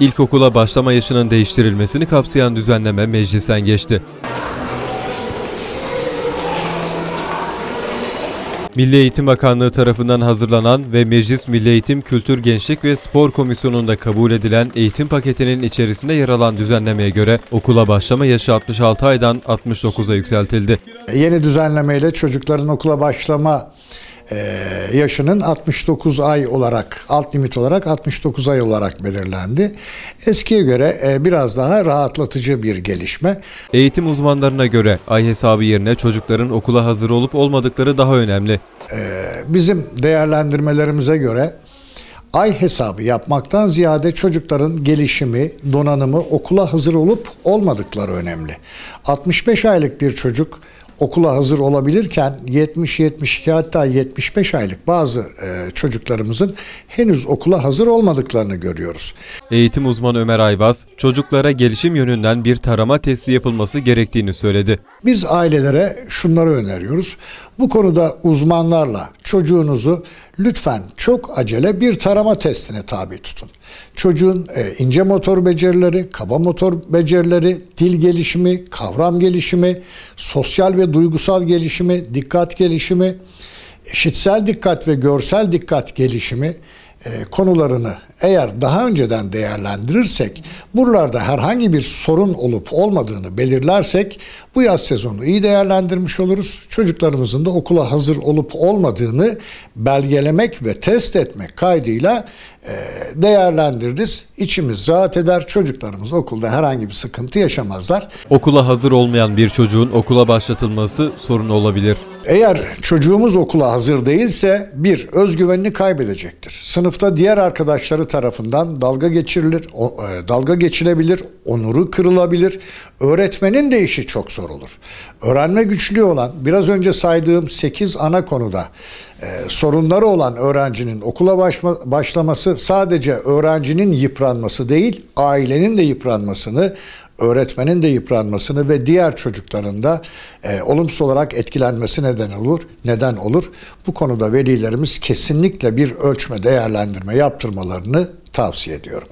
İlkokula başlama yaşının değiştirilmesini kapsayan düzenleme meclisten geçti. Milli Eğitim Bakanlığı tarafından hazırlanan ve Meclis Milli Eğitim Kültür Gençlik ve Spor Komisyonu'nda kabul edilen eğitim paketinin içerisinde yer alan düzenlemeye göre okula başlama yaşı 66 aydan 69'a yükseltildi. Yeni düzenlemeyle çocukların okula başlama yaşının 69 ay olarak, alt limit olarak 69 ay olarak belirlendi. Eskiye göre e, biraz daha rahatlatıcı bir gelişme. Eğitim uzmanlarına göre ay hesabı yerine çocukların okula hazır olup olmadıkları daha önemli. Bizim değerlendirmelerimize göre ay hesabı yapmaktan ziyade çocukların gelişimi, donanımı okula hazır olup olmadıkları önemli. 65 aylık bir çocuk okula hazır olabilirken 70-72 hatta 75 aylık bazı e, çocuklarımızın henüz okula hazır olmadıklarını görüyoruz. Eğitim uzmanı Ömer Ayvaz, çocuklara gelişim yönünden bir tarama testi yapılması gerektiğini söyledi. Biz ailelere şunları öneriyoruz. Bu konuda uzmanlarla çocuğunuzu lütfen çok acele bir tarama testine tabi tutun. Çocuğun e, ince motor becerileri, kaba motor becerileri, dil gelişimi, kavram gelişimi, sosyal ve duygusal gelişimi, dikkat gelişimi, eşitsel dikkat ve görsel dikkat gelişimi e, konularını eğer daha önceden değerlendirirsek, buralarda herhangi bir sorun olup olmadığını belirlersek bu yaz sezonu iyi değerlendirmiş oluruz. Çocuklarımızın da okula hazır olup olmadığını belgelemek ve test etmek kaydıyla e, değerlendiririz. İçimiz rahat eder. Çocuklarımız okulda herhangi bir sıkıntı yaşamazlar. Okula hazır olmayan bir çocuğun okula başlatılması sorun olabilir. Eğer çocuğumuz okula hazır değilse bir özgüvenini kaybedecektir. Sınıfta diğer arkadaşları tarafından dalga geçirilir, e, dalga geçilebilir, onuru kırılabilir. Öğretmenin de işi çok zor olur. Öğrenme güçlüğü olan biraz önce saydığım 8 ana konuda sorunları olan öğrencinin okula başma- başlaması sadece öğrencinin yıpranması değil, ailenin de yıpranmasını, öğretmenin de yıpranmasını ve diğer çocukların da e, olumsuz olarak etkilenmesi neden olur. Neden olur? Bu konuda velilerimiz kesinlikle bir ölçme değerlendirme yaptırmalarını tavsiye ediyorum.